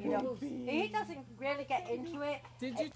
You know, he doesn't really get into it. Did you